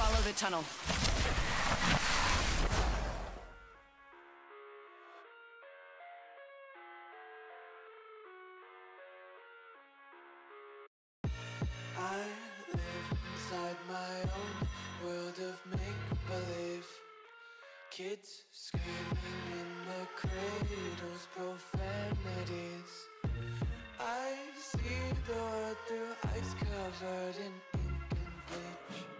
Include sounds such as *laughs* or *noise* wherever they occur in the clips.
Follow the tunnel. I live inside my own world of make-believe. Kids screaming in the cradles, profanities. I see the world through ice covered in ink and bleach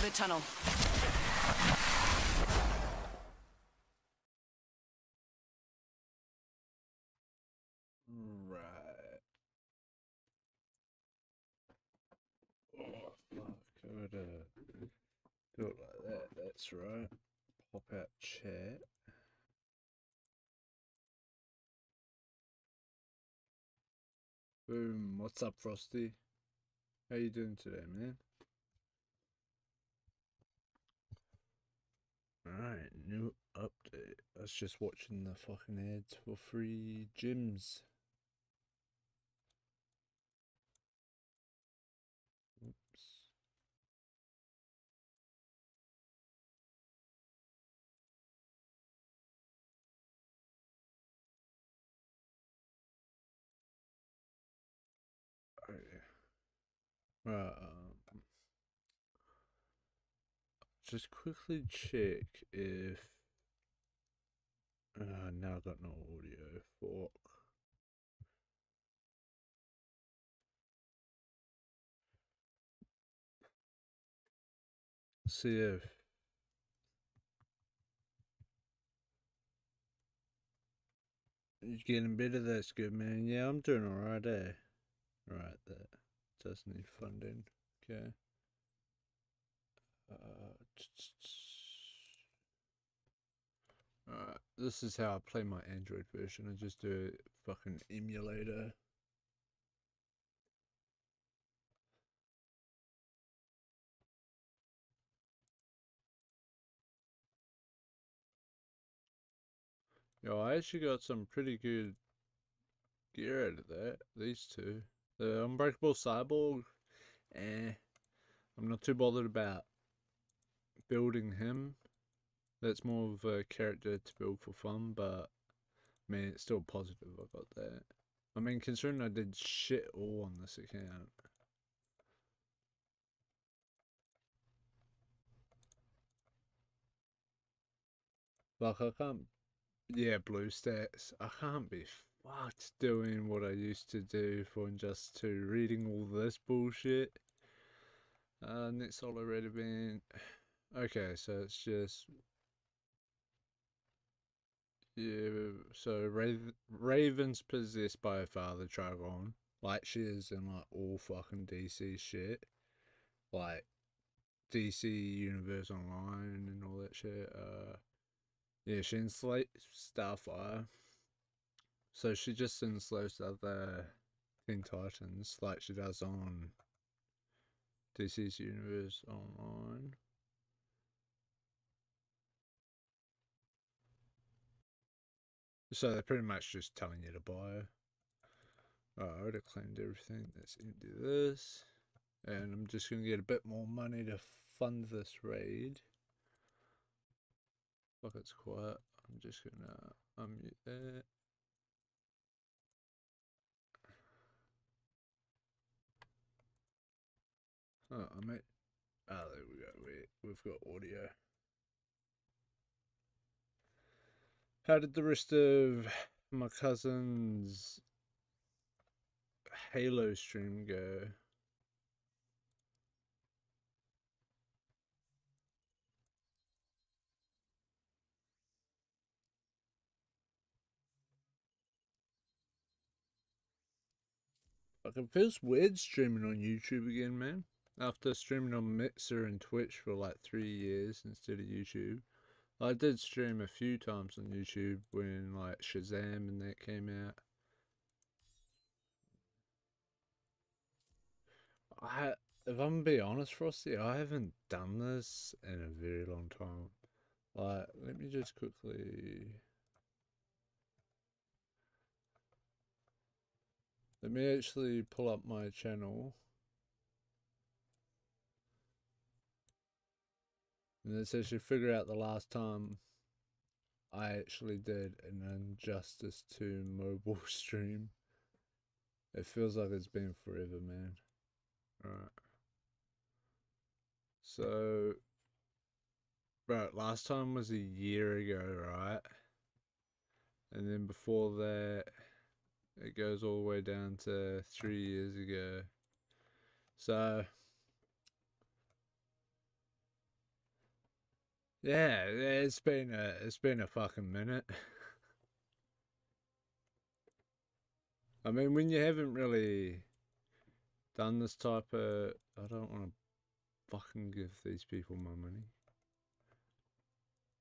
the tunnel. Right. Oh, fuck. I would uh, do it like that. That's right. Pop out chat. Boom. What's up, Frosty? How you doing today, man? Alright, new update. Was just watching the fucking ads for free gems. Oops. Right, um, just quickly check if. Uh, now I've got no audio. Fuck. See if. You're getting better, that's good, man. Yeah, I'm doing alright, eh? Right, that does need funding. Okay. Uh, Alright, this is how I play my Android version. I just do a fucking emulator. Yo, I actually got some pretty good gear out of that. These two. The Unbreakable Cyborg, eh. I'm not too bothered about building him. That's more of a character to build for fun, but I mean, it's still positive I got that. I mean, considering I did shit all on this account. Like, I can't, yeah, blue stats. I can't be fucked doing what I used to do for just to reading all this bullshit. Uh, next all already been. Okay, so it's just yeah. So Raven, Raven's possessed by her father, Trigon, like she is in like all fucking DC shit, like DC Universe Online and all that shit. Uh, yeah, she enslaves Starfire. So she just enslaves other Teen Titans like she does on DC's Universe Online. So they're pretty much just telling you to buy. I already claimed everything. Let's empty this. And I'm just going to get a bit more money to fund this raid. Fuck, it's quiet. I'm just going to unmute that. Oh, I might. Oh, ah, there we go. We, we've got audio. How did the rest of my cousin's Halo stream go? Like it feels weird streaming on YouTube again, man. After streaming on Mixer and Twitch for like three years instead of YouTube. I did stream a few times on YouTube when like Shazam and that came out. I, if I'm being honest, Frosty, I haven't done this in a very long time. Like, let me just quickly. Let me actually pull up my channel. And it says you figure out the last time I actually did an Injustice 2 mobile *laughs* stream. It feels like it's been forever, man. Alright. So, right, last time was a year ago, right? And then before that, it goes all the way down to three years ago. So, Yeah, eh, it's been a it's been a fucking minute. *laughs* I mean, when you haven't really done this type of, I don't want to fucking give these people my money.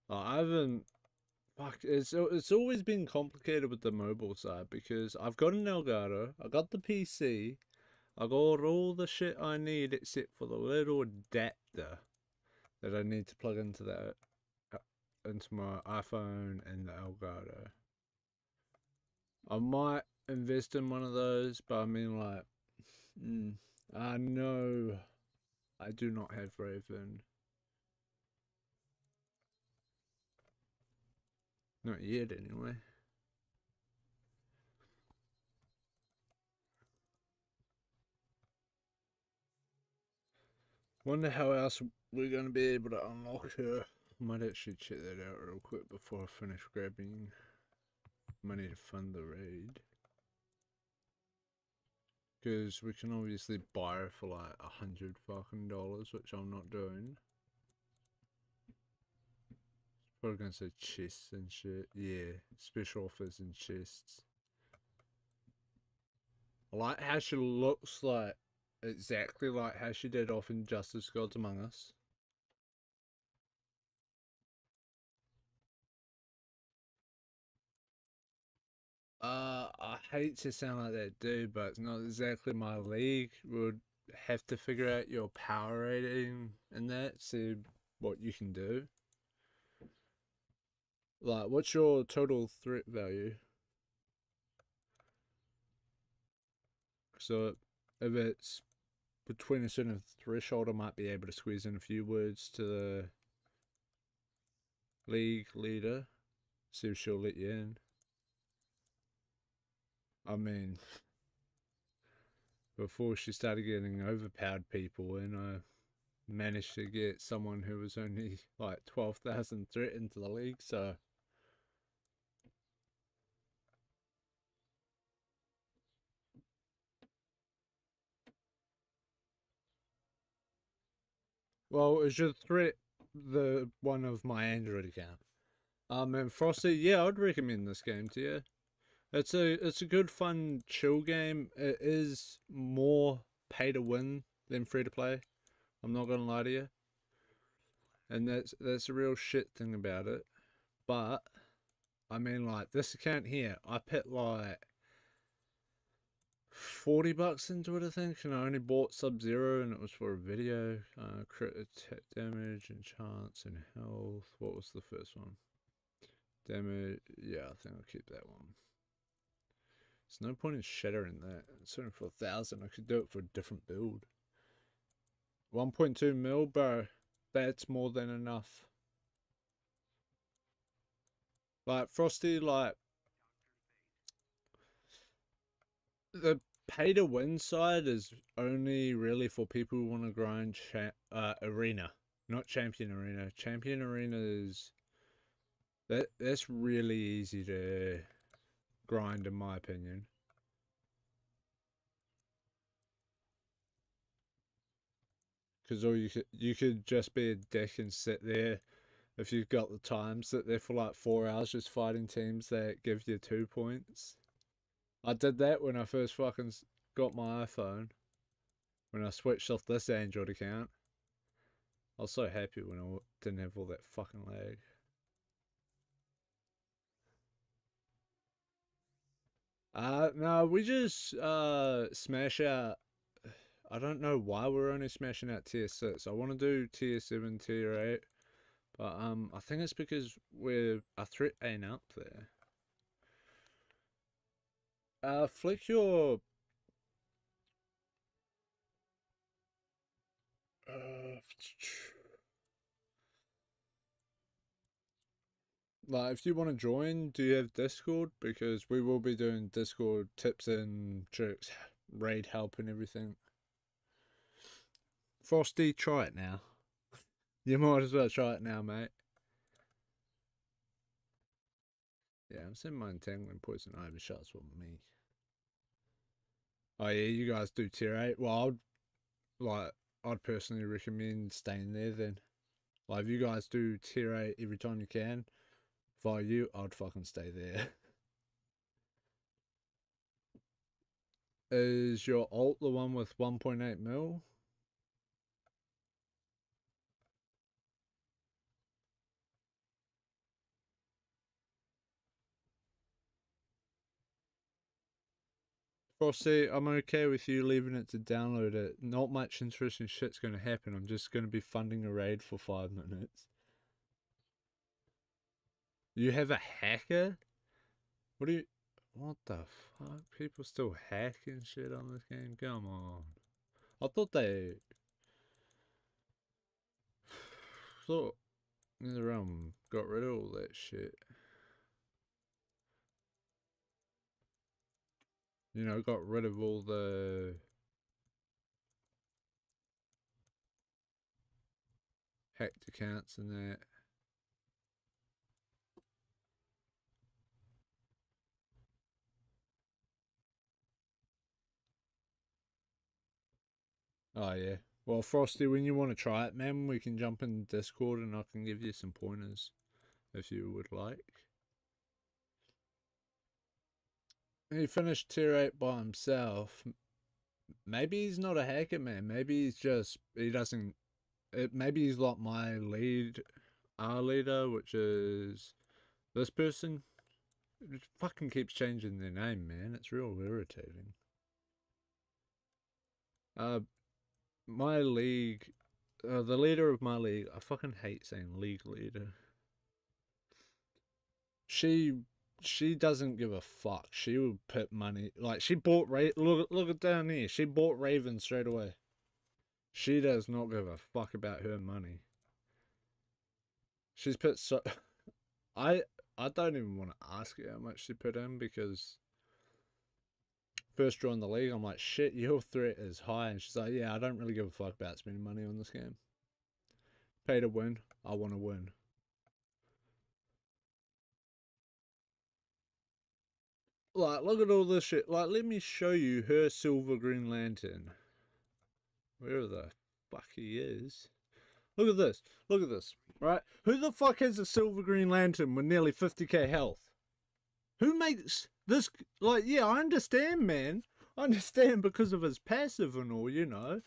I haven't. Fuck, it's it's always been complicated with the mobile side because I've got an Elgato, I got the PC, I got all the shit I need except for the little adapter that I need to plug into that uh, into my iPhone and the Elgato. I might invest in one of those, but I mean like, mm, I know I do not have Raven. Not yet, anyway. Wonder how else we're going to be able to unlock her. Might actually check that out real quick before I finish grabbing money to fund the raid. Because we can obviously buy her for like a hundred fucking dollars, which I'm not doing. Probably gonna say chests and shit. Yeah, special offers and chests. I like how she looks like exactly like how she did off Injustice Gods Among Us. Uh, I hate to sound like that dude, but it's not exactly my league. Would have to figure out your power rating and that, see what you can do. Like, what's your total threat value? So, if it's between a certain threshold, I might be able to squeeze in a few words to the league leader, see if she'll let you in. I mean, before she started getting overpowered people, and I managed to get someone who was only like 12,000 threat into the league, so. Well, is your threat the one of my Android account? Um, and Frosty, yeah, I'd recommend this game to you. It's a it's a good fun chill game. It is more pay to win than free to play. I'm not gonna lie to you. And that's that's a real shit thing about it. But I mean like this account here, I put like 40 bucks into it I think and I only bought Sub Zero and it was for a video. Uh crit attack damage and chance and health. What was the first one? Damage yeah, I think I'll keep that one. There's no point in shattering that. It's only for a thousand. I could do it for a different build. 1.2 mil, bro. That's more than enough. Like, Frosty, like... The pay to win side is only really for people who want to grind uh, arena, not champion arena. Champion arena is that that's really easy to grind, in my opinion. Because all you could you could just be a dick and sit there if you've got the time, sit there for like four hours just fighting teams that give you two points. I did that when I first fucking got my iPhone. When I switched off this Android account. I was so happy when I didn't have all that fucking lag. Uh, no, we just uh smash out. I don't know why we're only smashing out tier six. I want to do tier seven, tier eight, but um, I think it's because we're a threat ain't up there. Uh, flick your. Uh, like if you want to join do you have discord? Because we will be doing discord tips and tricks raid help and everything. Frosty try it now. *laughs* You might as well try it now mate. Yeah i'm sending my entangling poison ivy shots with me. Oh yeah you guys do tier 8 well i'd like i'd personally recommend staying there then. Like, if you guys do tier 8 every time you can, for you, I'd fucking stay there. *laughs* Is your alt the one with 1.8 mil? Frosty, I'm okay with you leaving it to download it. Not much interesting shit's going to happen. I'm just going to be funding a raid for five minutes. You have a hacker? What do you... What the fuck? People still hacking shit on this game? Come on. I thought they... *sighs* thought NetherRealm got rid of all that shit. you know, got rid of all the hacked accounts and that. Oh yeah. Well, Frosty, when you want to try it, man, we can jump in Discord and I can give you some pointers if you would like. He finished tier 8 by himself. Maybe he's not a hacker, man. Maybe he's just, he doesn't, it, maybe he's like my lead, our leader, which is this person. It fucking keeps changing their name, man. It's real irritating. Uh, my league, uh, the leader of my league, I fucking hate saying league leader. She she doesn't give a fuck. She would put money like she bought Ra- look look at down here. She bought Raven straight away. She does not give a fuck about her money. She's put so *laughs* I I don't even want to ask her how much she put in because first draw in the league, I'm like, shit, your threat is high. And she's like, yeah, I don't really give a fuck about spending money on this game. Pay to win. I want to win. Like, look at all this shit. Like, let me show you her silver green lantern. Where the fuck he is. Look at this. Look at this. Right? Who the fuck has a silver green lantern with nearly 50k health? Who makes this? Like, yeah, I understand, man. I understand because of his passive and all, you know.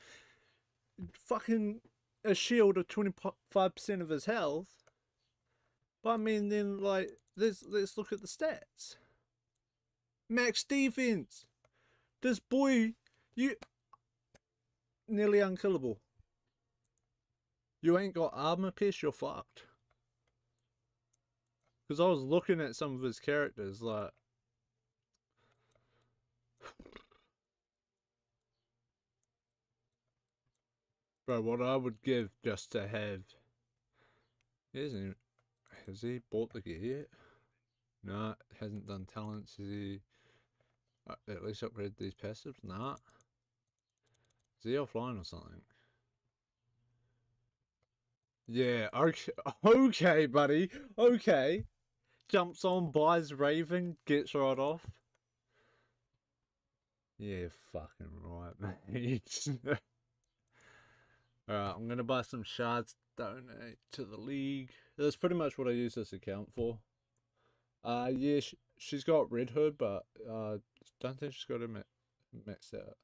Fucking a shield of 25% of his health. But I mean, then, like, let's, let's look at the stats. Max defense. This boy, you nearly unkillable. You ain't got armor pierce, you're fucked. Because I was looking at some of his characters, like. Bro, what I would give just to have. He hasn't. Has he bought the gear yet? No, hasn't done talents. Is he. Uh, at least upgraded these passives? Nah. Is he offline or something? Yeah, okay, *laughs* okay, buddy. Okay. Jumps on, buys Raven, gets right off. Yeah, fucking right, *laughs* mate. *laughs* Alright, I'm gonna buy some shards, donate to the league. That's pretty much what I use this account for. Uh, yeah, sh she's got Red Hood, but uh, don't think she's got it maxed out.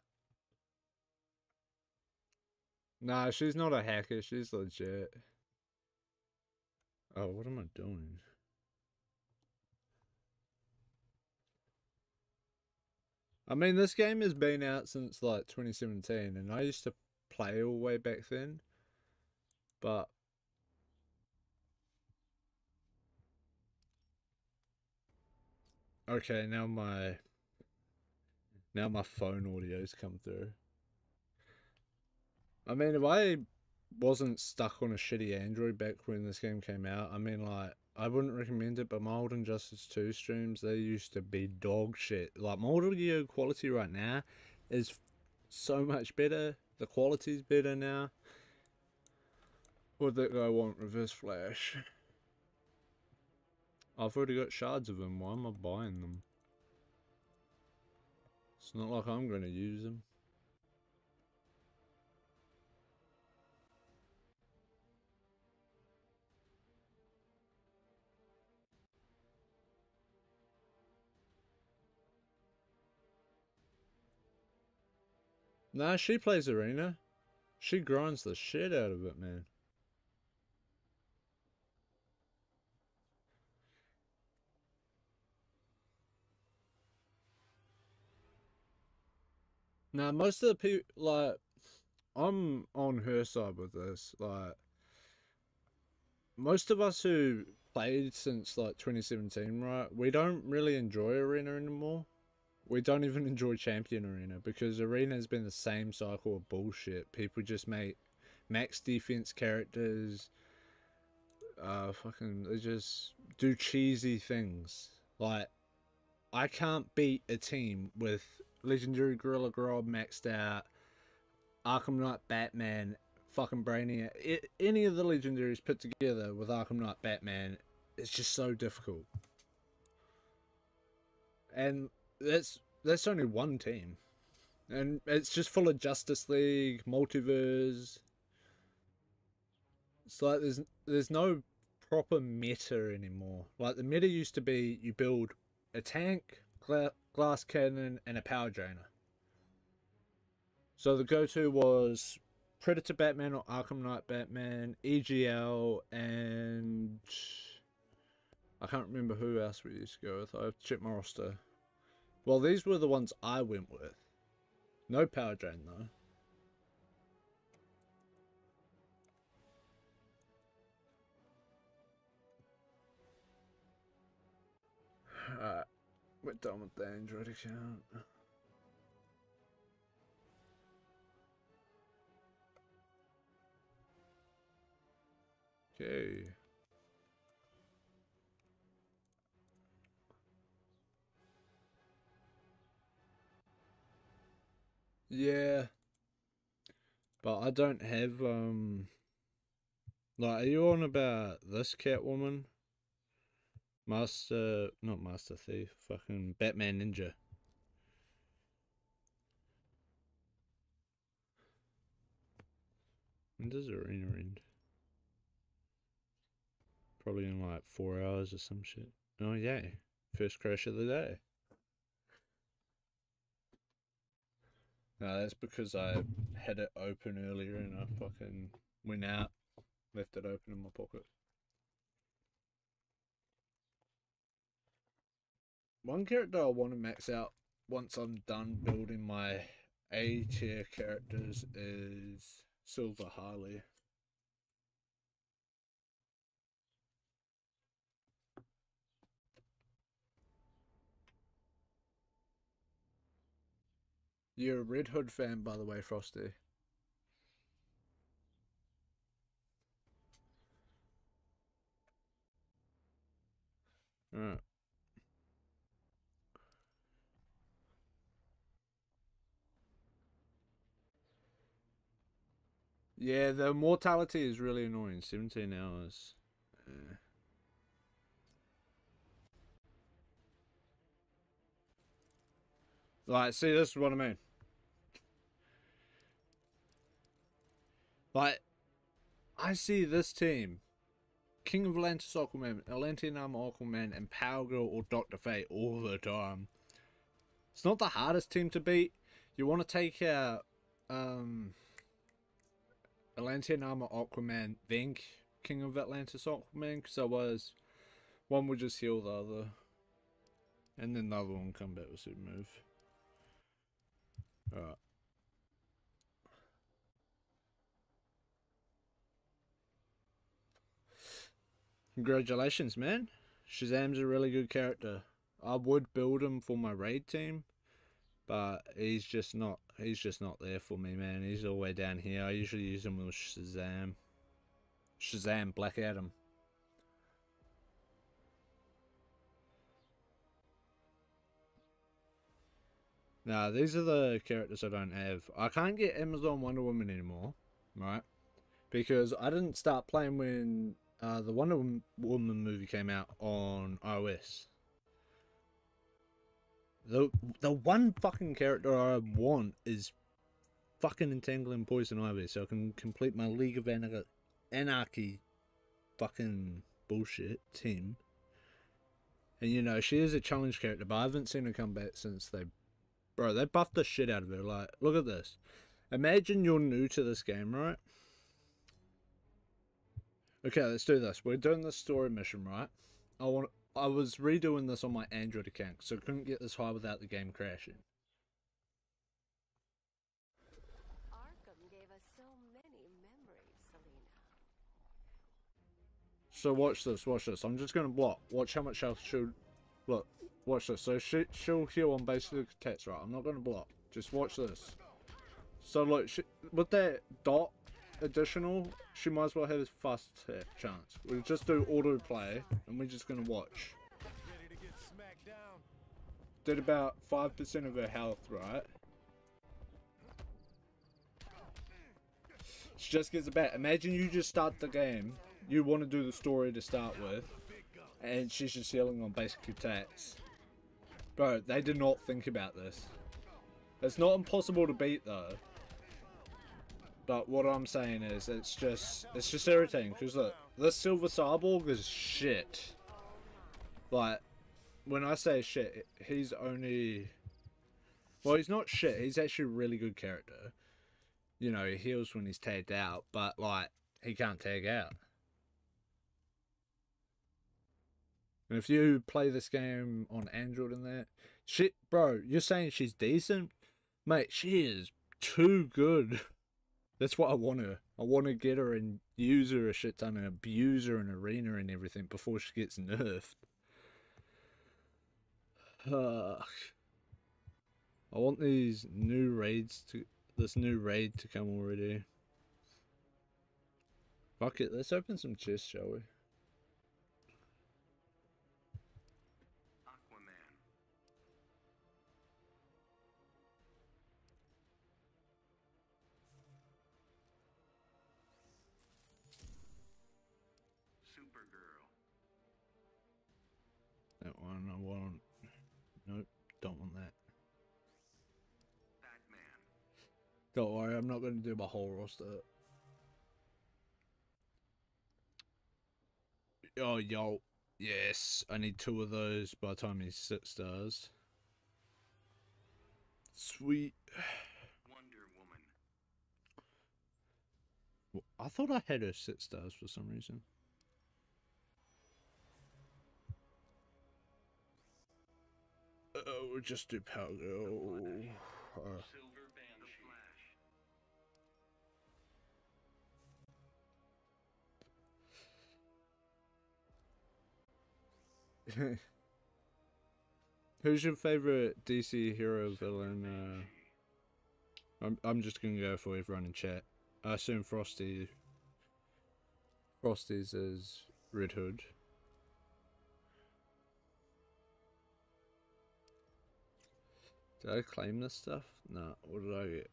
Nah, she's not a hacker. She's legit. Oh, what am I doing? I mean, this game has been out since like 2017, and I used to play all the way back then. But okay, now my now my phone audio's come through. I mean, if I wasn't stuck on a shitty Android back when this game came out, I mean, like, I wouldn't recommend it, but my old Injustice 2 streams, they used to be dog shit. Like, my audio quality right now is so much better. The quality's better now. What that guy want? Reverse flash. I've already got shards of them. Why am I buying them? It's not like I'm going to use them. Nah, she plays arena. She grinds the shit out of it, man. Now, most of the people, like, I'm on her side with this. Like, most of us who played since like 2017, right? We don't really enjoy arena anymore. We don't even enjoy champion arena because arena has been the same cycle of bullshit. People just make max defense characters. Uh, fucking, they just do cheesy things. Like, I can't beat a team with Legendary Gorilla Grodd maxed out, Arkham Knight Batman, fucking Brainiac. It, any of the legendaries put together with Arkham Knight Batman, it's just so difficult. And that's that's only one team, and it's just full of Justice League, multiverse. It's like there's there's no proper meta anymore. Like the meta used to be, you build a tank, gla- glass cannon, and a power drainer. So the go-to was Predator Batman or Arkham Knight Batman, EGL, and I can't remember who else we used to go with. I have to check my roster. Well, these were the ones I went with. No power drain though. Alright, we're done with the Android account. Okay. Yeah. But I don't have um like are you on about this Catwoman? Master not Master Thief, fucking Batman Ninja. When does Arena end? Probably in like four hours or some shit. Oh yay. First crash of the day. No, that's because I had it open earlier and I fucking went out, left it open in my pocket. One character I want to max out once I'm done building my A tier characters is Silver Harley. You're a Red Hood fan, by the way, Frosty. Alright. Yeah, the mortality is really annoying. 17 hours. Yeah. Like, see, this is what I mean. Like, I see this team, King of Atlantis Aquaman, Atlantean Armor Aquaman, and Power Girl or Doctor Fate all the time. It's not the hardest team to beat. You want to take out um, Atlantean Armor Aquaman, then King of Atlantis Aquaman, because otherwise one would just heal the other. And then the other one come back with super move. Alright. Congratulations, man. Shazam's a really good character. I would build him for my raid team, but he's just not he's just not there for me, man. He's all the way down here. I usually use him with Shazam. Shazam, Black Adam. Now, these are the characters I don't have. I can't get Amazon Wonder Woman anymore, right? Because I didn't start playing when uh, the Wonder Woman movie came out on iOS. The the one fucking character I want is fucking entangling poison ivy, so I can complete my League of Anarchy, Anarchy fucking bullshit team. And you know she is a challenge character, but I haven't seen her come back since they bro, they buffed the shit out of her. Like, look at this. Imagine you're new to this game, right? Okay, let's do this. We're doing this story mission, right? I want. I was redoing this on my Android account, so I couldn't get this high without the game crashing. Arkham gave us so many memories, Selena. So watch this, watch this. I'm just gonna block. Watch how much health she'll look. Watch this. So she she'll heal on basic attacks, right? I'm not gonna block. Just watch this. So look, she, with that dot additional, she might as well have a fast attack chance. We'll just do auto play, and we're just gonna watch. Ready to down. Did about five percent of her health, right? She just gets a bat. Imagine you just start the game. You want to do the story to start with, and she's just healing on basic attacks. Bro, they did not think about this. It's not impossible to beat though. But what I'm saying is, it's just, it's just irritating because look, this Silver Cyborg is shit. Like, when I say shit, he's only, well, he's not shit. He's actually a really good character. You know, he heals when he's tagged out, but like, he can't tag out. And if you play this game on Android and that, shit, bro, you're saying she's decent? Mate, she is too good. *laughs* That's what I want her. I want to get her and use her a shit ton and abuse her in arena and everything before she gets nerfed. Ugh. I want these new raids to this new raid to come already. Fuck it, let's open some chests, shall we? Don't worry, I'm not going to do my whole roster. Oh, yo. Yes, I need two of those by the time he's six stars. Sweet. Wonder Woman. Well, I thought I had her six stars for some reason. Oh, we'll just do Power Girl. Uh, *laughs* Who's your favorite DC hero villain? Uh, I'm I'm just gonna go for everyone in chat. I assume Frosty. Frosty's is Red Hood. Did I claim this stuff? No. What did I get?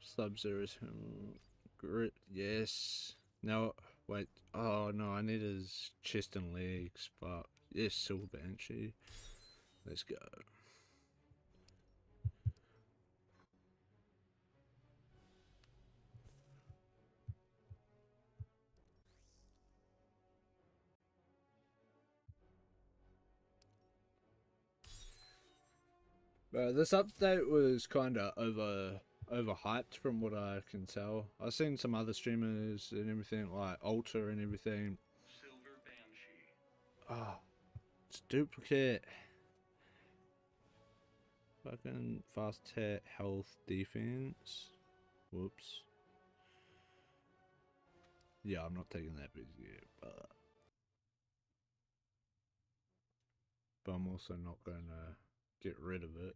Sub Zero's him. Grit. Yes. No. Wait. Oh no. I need his chest and legs. But yes, Silver Banshee. Let's go. But this update was kind of over overhyped from what I can tell. I've seen some other streamers and everything like Alter and everything. Silver Banshee. Ah, it's duplicate. Fucking fast hit, health, defense. Whoops. Yeah, I'm not taking that yet, but but I'm also not gonna get rid of it.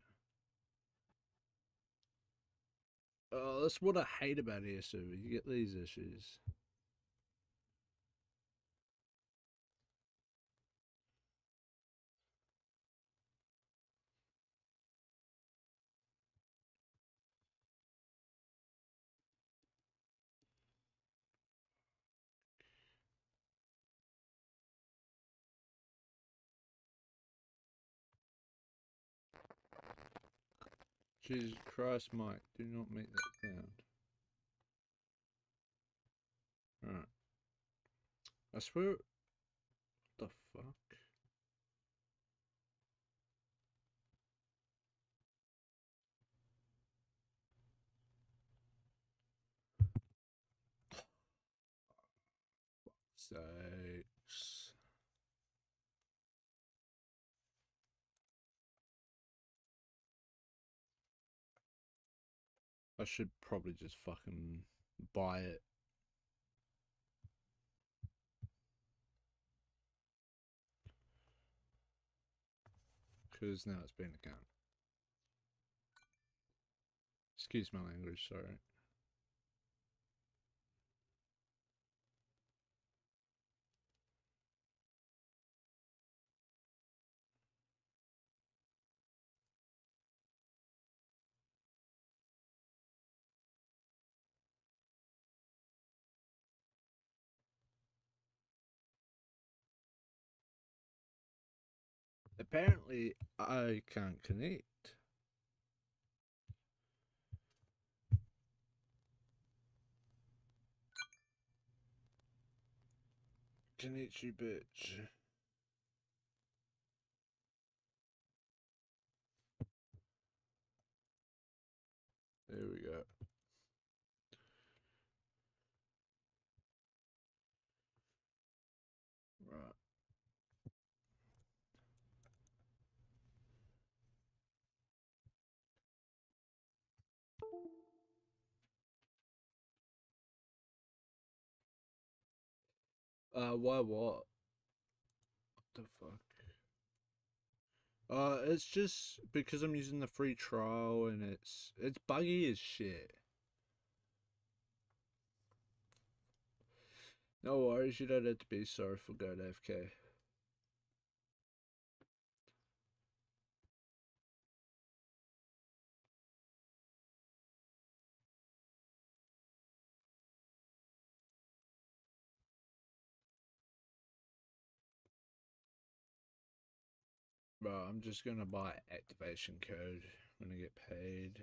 Oh, that's what I hate about ESO. You get these issues. Jesus Christ, Mike, do not make that sound. Alright. I swear. What the fuck? sakes. I should probably just fucking buy it. Because now it's been account. Excuse my language, sorry. Apparently, I can't connect. Connect you, bitch. There we go. Right. Uh, why what? What the fuck? Uh, it's just because I'm using the free trial and it's it's buggy as shit. No worries, you don't have to be sorry for going AFK. Bro, I'm just gonna buy activation code when I get paid.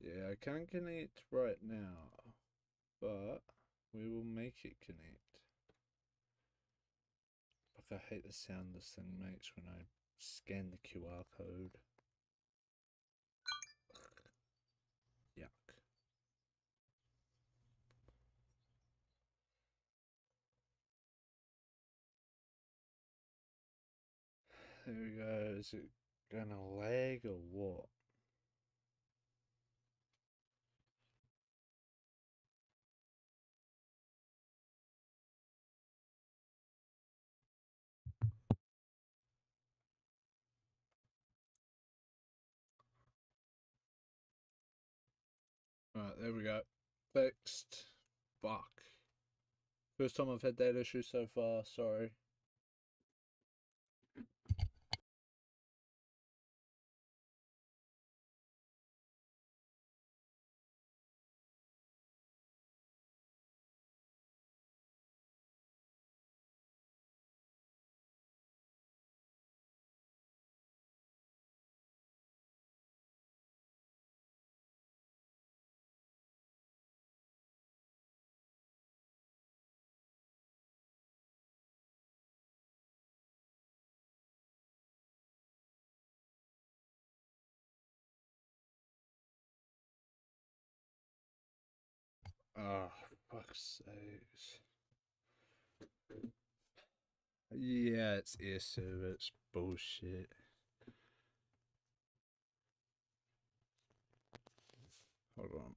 Yeah, I can't connect right now, but we will make it connect. Fuck, I hate the sound this thing makes when I scan the QR code. There we go. Is it gonna lag or what? Right, there we go. Fixed. Fuck. First time I've had that issue so far, sorry. Oh, fuck's sakes. Yeah, it's server, it's bullshit. Hold on.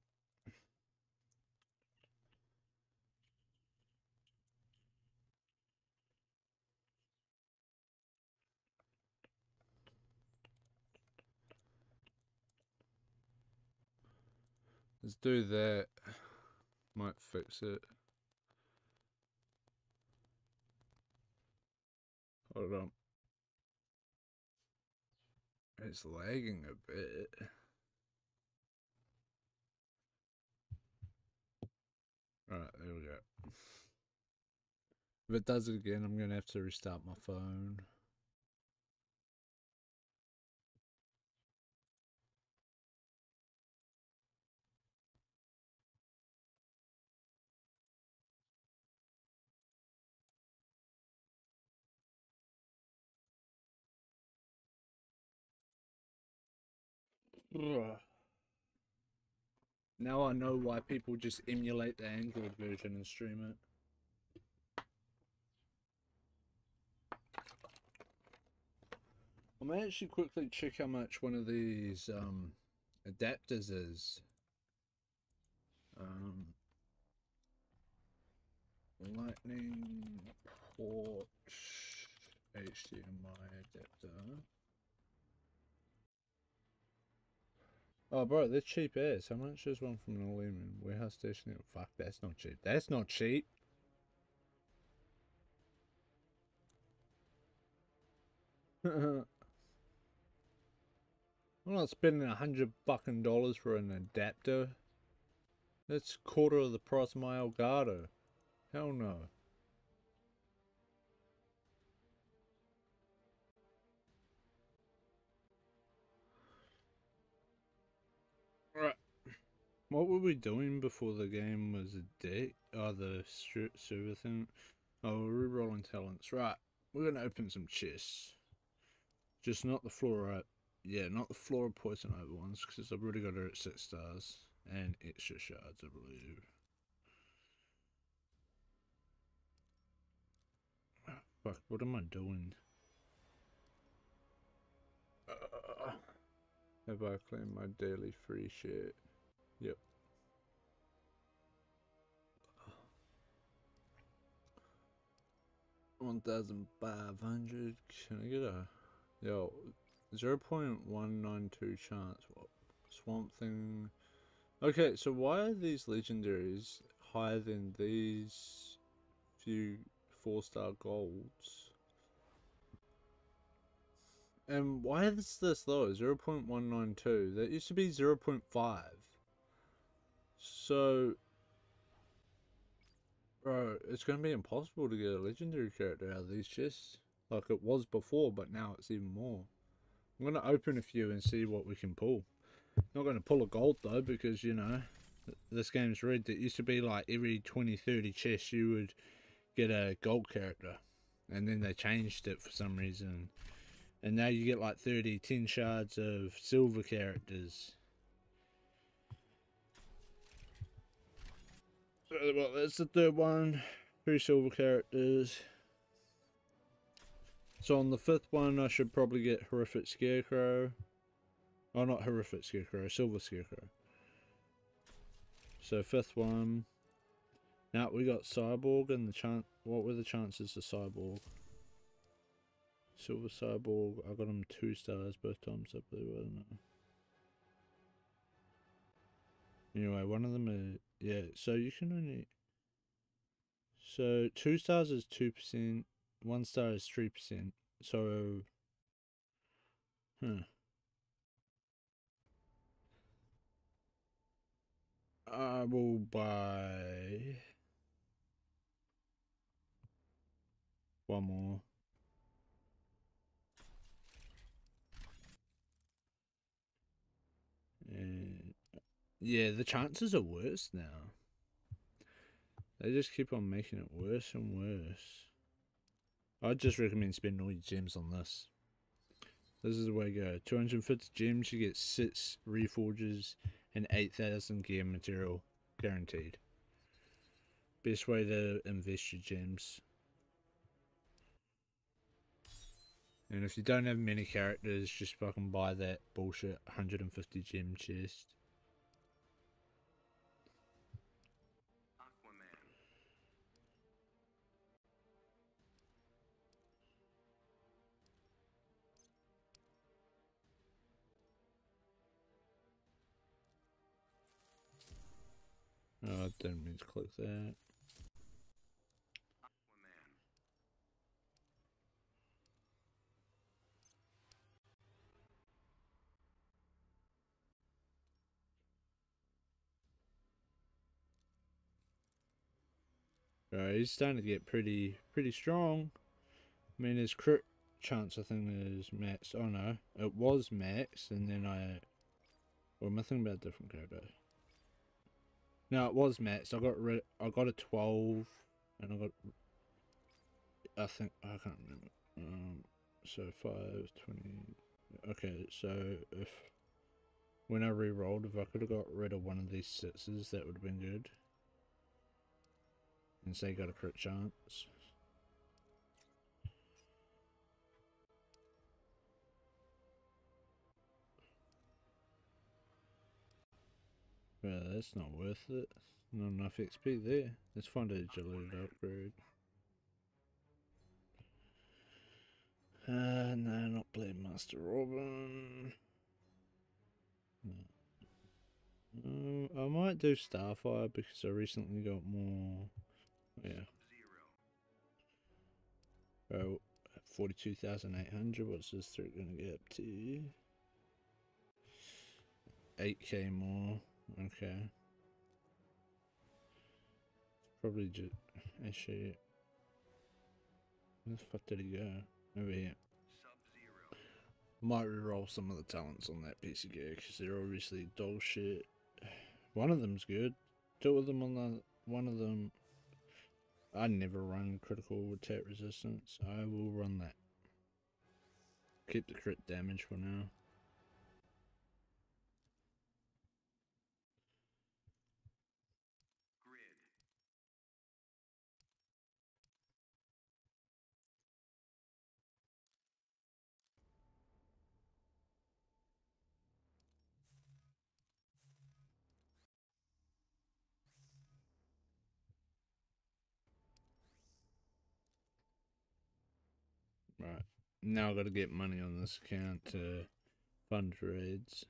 Let's do that. Might fix it. Hold on. It's lagging a bit. Right, there we go. If it does it again, I'm going to have to restart my phone. Now I know why people just emulate the Android version and stream it. I may actually quickly check how much one of these um, adapters is. Um, lightning port HDMI adapter. Oh, bro, they're cheap as. How much is one from an Lehman warehouse station? Fuck, that's not cheap. That's not cheap. *laughs* I'm not spending a hundred fucking dollars for an adapter. That's quarter of the price of my Elgato. Hell no. What were we doing before the game was a day? Oh, the server thing. Oh, we're re-rolling talents. Right. We're gonna open some chests. Just not the fluorite. Yeah, not the flora poison over ones because I've already got her at six stars and extra shards, I believe. Fuck, what am I doing? Uh, have I claimed my daily free shit? Yep. One thousand five hundred. Can I get a yo zero point one nine two chance? What swamp thing? Okay, so why are these legendaries higher than these few four star golds? And why is this low? 0.192. That used to be 0.5. So, bro, it's going to be impossible to get a legendary character out of these chests. Like it was before, but now it's even more. I'm going to open a few and see what we can pull. Not going to pull a gold though, because, you know, this game's rigged. It used to be like every 20, 30 chests you would get a gold character. And then they changed it for some reason and now you get like 30 10 shards of silver characters well that's the third one three silver characters. So on the fifth one i should probably get horrific scarecrow. Oh not horrific scarecrow silver scarecrow. So fifth one. Now we got cyborg and the chance what were the chances of cyborg? Silver Cyborg, I got him two stars both times, I believe, wasn't it? Anyway, one of them is, yeah, so you can only, so two stars is 2%, one star is 3%, so, huh. I will buy one more. Yeah, the chances are worse now. They just keep on making it worse and worse. I'd just recommend spending all your gems on this. This is the way to go. 250 gems, you get 6 reforges and 8,000 gear material guaranteed. Best way to invest your gems. And if you don't have many characters, just fucking buy that bullshit 150 gem chest. Didn't mean to click that. Right, he's starting to get pretty pretty strong. I mean, his crit chance I think is max. Oh no, it was max, and then I. Or am I thinking about a different character? No, it was max. I got rid. I got a twelve, and I got. I think I can't remember. Um, so five twenty. Okay, so if when I re-rolled, if I could have got rid of one of these sixes, that would have been good. And say got a crit chance. Well, that's not worth it. Not enough XP there. Let's find a Jalud upgrade. Uh, no, not Blade Master Robin. No. Uh, I might do Starfire because I recently got more. Yeah. Oh, 42,800. What's this threat going to get up to? 8k more. Okay. Probably just. Actually. Where the fuck did he go? Over here. Might reroll some of the talents on that piece of gear because they're obviously dog shit. One of them's good. Two of them on the. One of them. I never run critical attack resistance. I will run that. Keep the crit damage for now. Grid. Right. Now I gotta get money on this account to fund raids.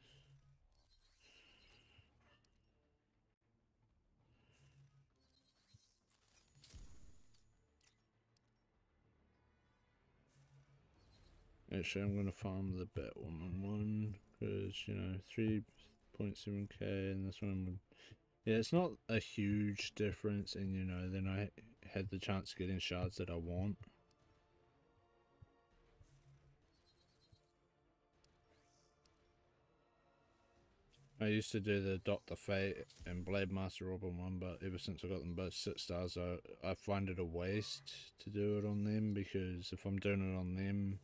Actually, I'm gonna farm the Batwoman one because you know three point seven k, and this one would. Yeah, it's not a huge difference, and you know then I had the chance of getting shards that I want. I used to do the Doctor Fate and Blade Master Robin one, but ever since I got them both six stars, I I find it a waste to do it on them because if I'm doing it on them,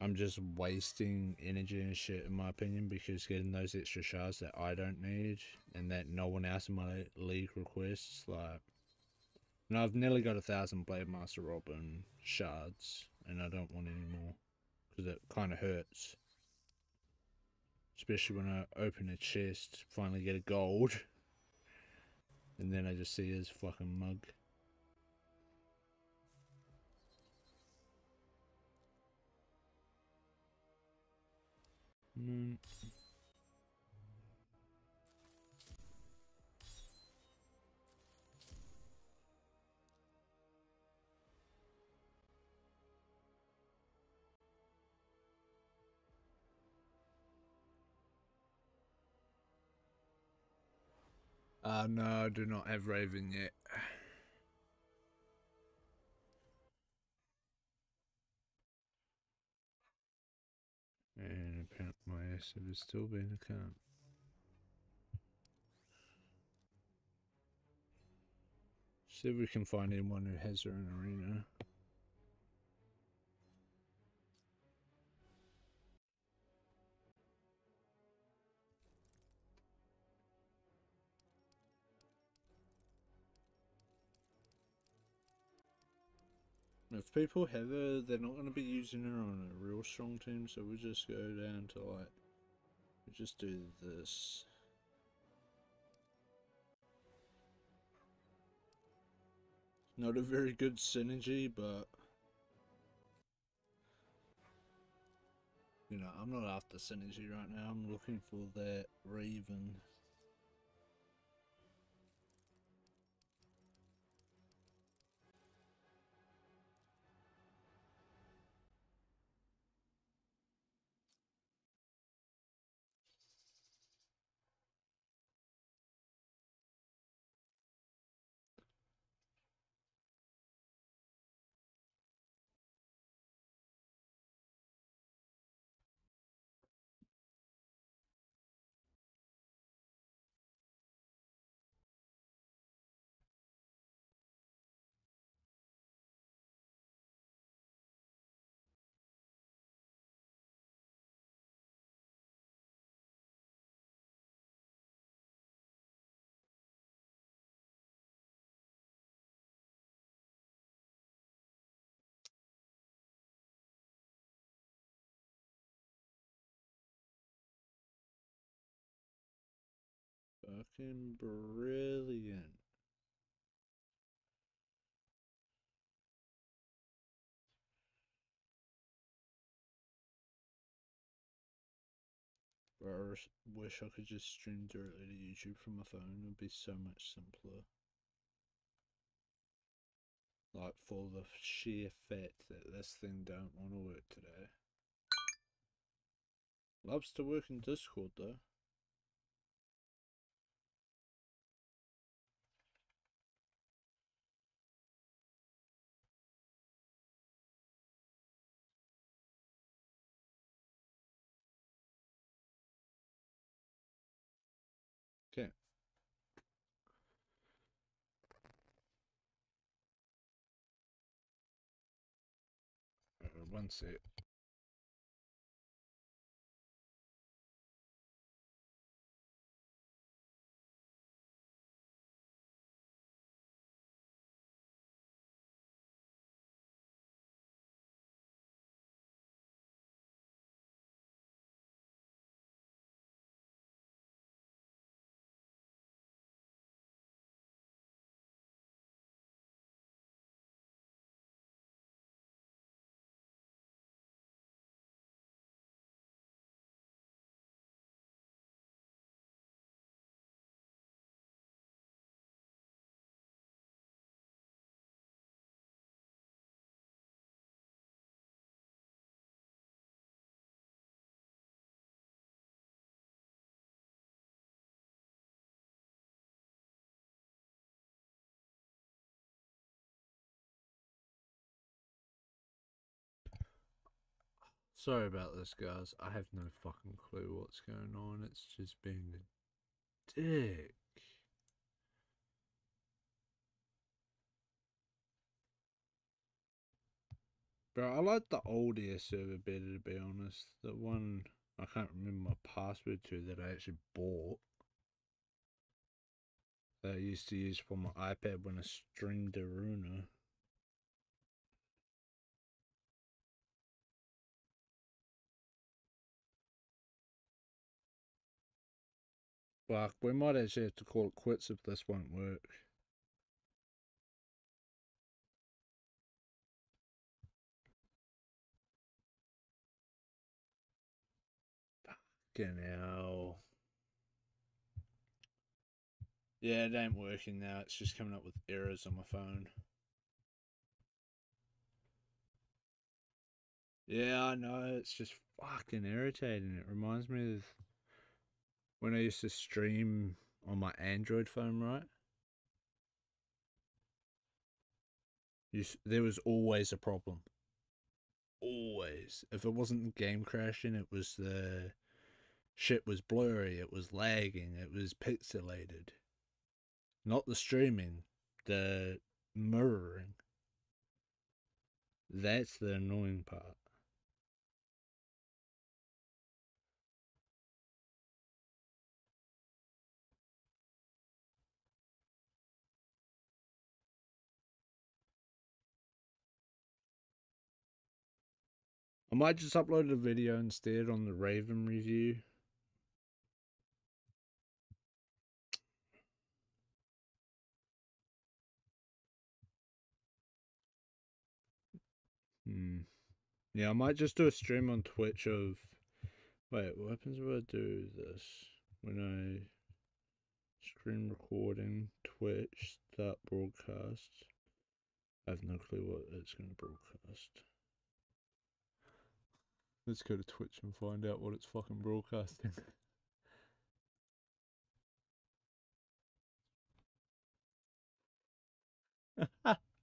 I'm just wasting energy and shit in my opinion because getting those extra shards that I don't need and that no one else in my league requests, like, and I've nearly got a thousand Blade Master Robin shards, and I don't want any more because it kind of hurts. Especially when I open a chest, finally get a gold, and then I just see his fucking mug. Mm. Uh, no, I do not have Raven yet. And apparently my asset is still being account. See if we can find anyone who has their own arena. If people have her, they're not going to be using her on a real strong team, so we just go down to like, we just do this. Not a very good synergy, but you know, I'm not after synergy right now. I'm looking for that Raven. Fucking brilliant. I wish I could just stream directly to YouTube from my phone. It would be so much simpler. Like for the sheer fact that this thing don't want to work today. Loves to work in Discord though. Uh, one Sorry about this, guys. I have no fucking clue what's going on. It's just being a dick. Bro, I like the old air server better to be honest. The one I can't remember my password to that I actually bought. That I used to use for my iPad when I streamed Aruna. Fuck, we might actually have to call it quits if this won't work. Fucking hell. Yeah, it ain't working now. It's just coming up with errors on my phone. Yeah, I know. It's just fucking irritating. It reminds me of when I used to stream on my Android phone, right? You, there was always a problem. Always. If it wasn't the game crashing, it was the shit was blurry, it was lagging, it was pixelated. Not the streaming, the mirroring. That's the annoying part. I might just upload a video instead on the Raven review. Hmm. Yeah, I might just do a stream on Twitch of. Wait, what happens if I do this? When I stream recording, Twitch, start broadcast. I have no clue what it's going to broadcast. Let's go to Twitch and find out what it's fucking broadcasting. *laughs*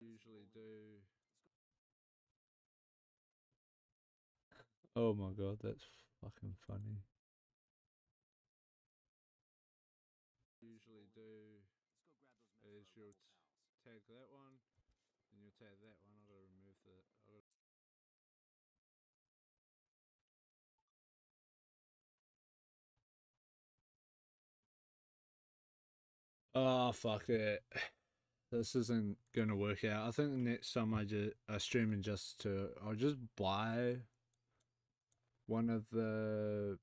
Usually do. Oh my god, that's fucking funny. Usually do. Is you'll t- tag that one, and you'll tag that one. I gotta remove the. I gotta... Oh fuck it. This isn't gonna work out. I think the next time I just I streaming just to I'll just buy one of the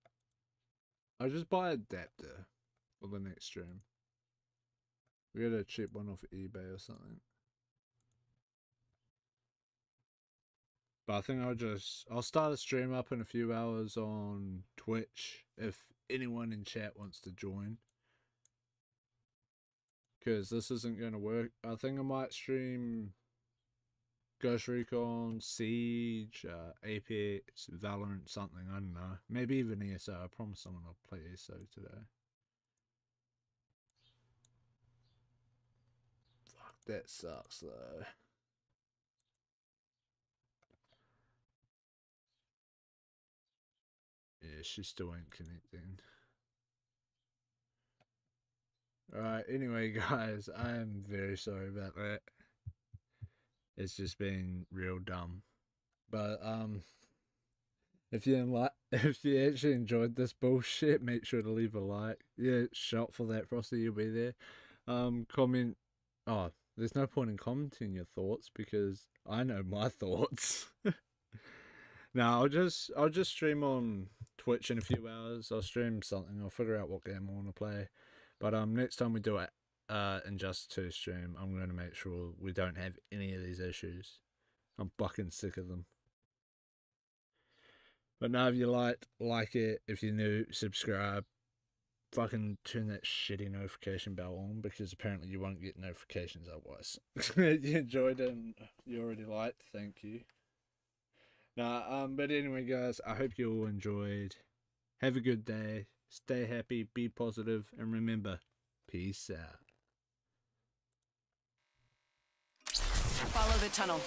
I'll just buy adapter for the next stream. We get a cheap one off eBay or something. But I think I'll just I'll start a stream up in a few hours on Twitch if anyone in chat wants to join. Cause this isn't gonna work. I think I might stream Ghost Recon, Siege, uh, Apex, Valorant, something. I don't know. Maybe even ESO. I promise someone I'll play ESO today. Fuck, that sucks though. Yeah, she still ain't connecting. Alright, anyway, *laughs* guys, I am very sorry about that. It's just been real dumb. But, um, if you like, *laughs* if you actually enjoyed this bullshit, make sure to leave a like. Yeah, shout for that, Frosty, you'll be there. Um, comment. Oh, there's no point in commenting your thoughts because I know my *laughs* thoughts. now I'll just I'll just stream on Twitch in a few hours. I'll stream something. I'll figure out what game I want to play. But um, next time we do it, uh, just Two stream, I'm going to make sure we don't have any of these issues. I'm fucking sick of them. But now, if you like like it, if you're new, subscribe. Fucking turn that shitty notification bell on because apparently you won't get notifications otherwise. *laughs* you enjoyed it and you already liked, thank you. Nah, um, but anyway, guys, I hope you all enjoyed. Have a good day. Stay happy, be positive, and remember, peace out. Follow the tunnel.